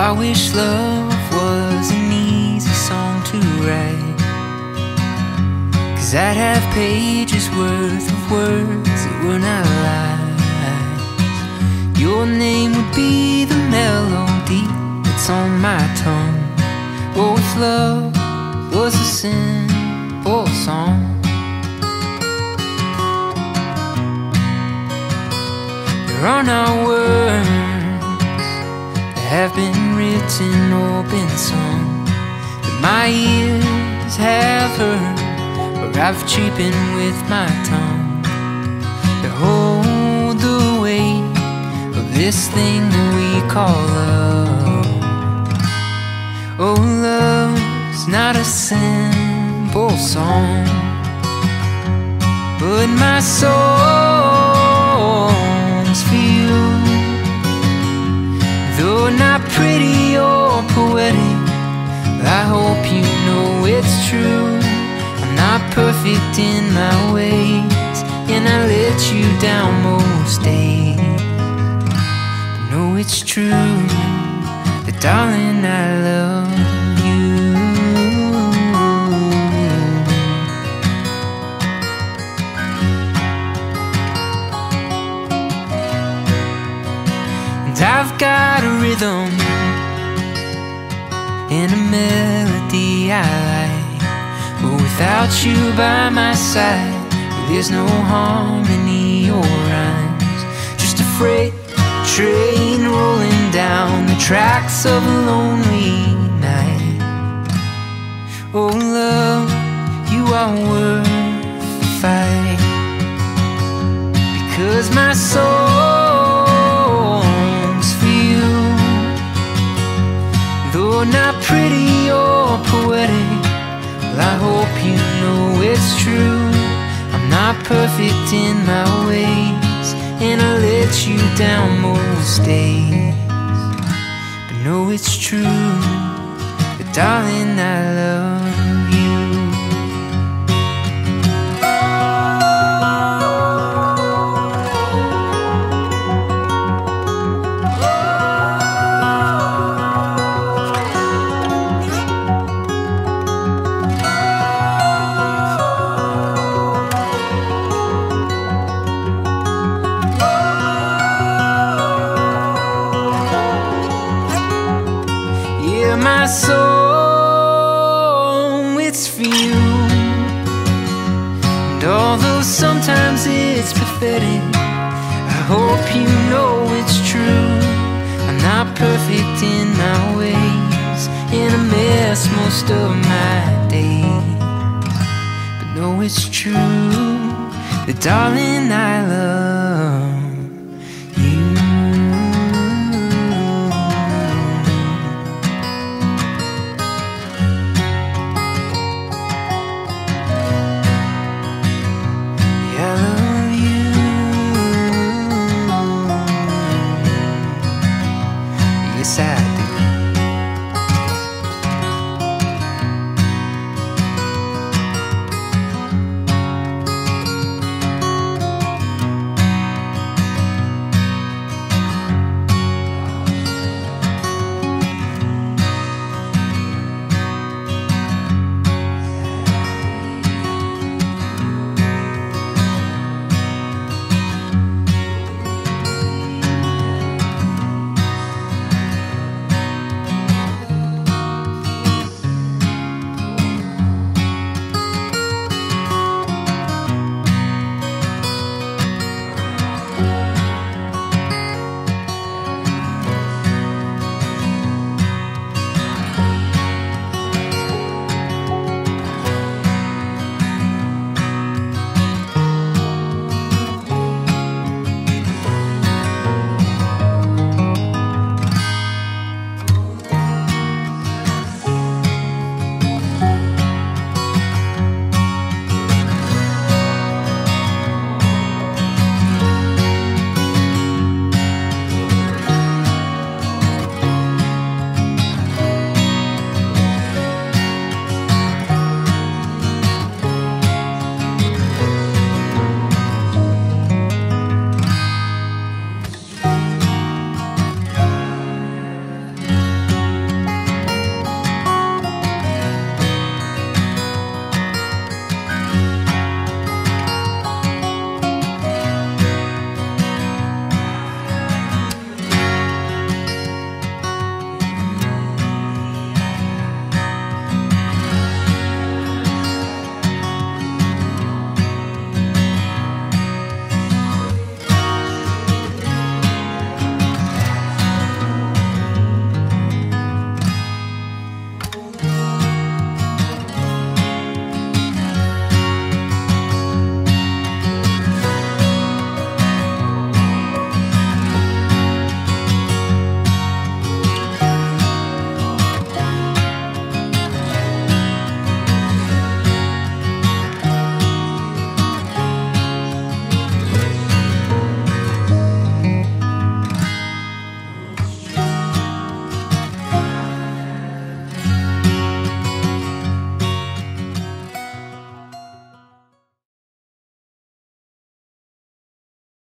I wish love was an easy song to write. Cause I'd have pages worth of words that were not lies. Your name would be the melody that's on my tongue. Oh, if love was a simple song. There are not words have been written or been sung that my ears have heard, or I've cheapened with my tongue. To hold the weight of this thing that we call love. Oh, love's not a simple song, but my songs Though not pretty or poetic, I hope you know it's true. I'm not perfect in my ways, and I let you down most days. But know it's true that, darling, I love rhythm and a melody I like. But without you by my side, there's no harmony or rhymes. Just a freight train rolling down the tracks of a lonely Though not pretty or poetic, well, I hope you know it's true. I'm not perfect in my ways, and I let you down most days. But know it's true, that darling, I love my soul, it's for you. And although sometimes it's pathetic, I hope you know it's true. I'm not perfect in my ways, and I mess most of my days. But know it's true, that darling, I love.